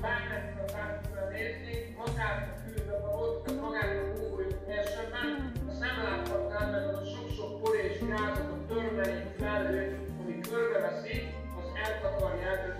Bármelyikről bármikről nézni, magát a magát a kóbolyt elsőben, azt nem láthatnám, mert sok-sok por és a törmelék felhő, ami körbeveszi, az eltakarják,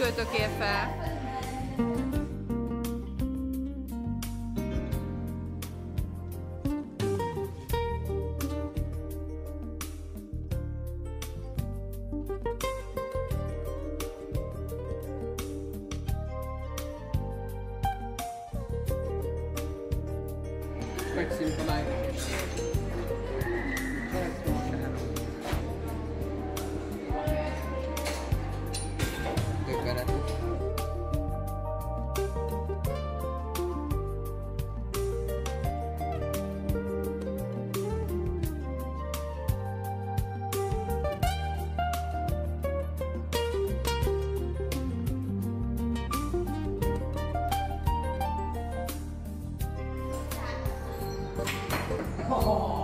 Ér fel? Megszűnt a lány. Oh.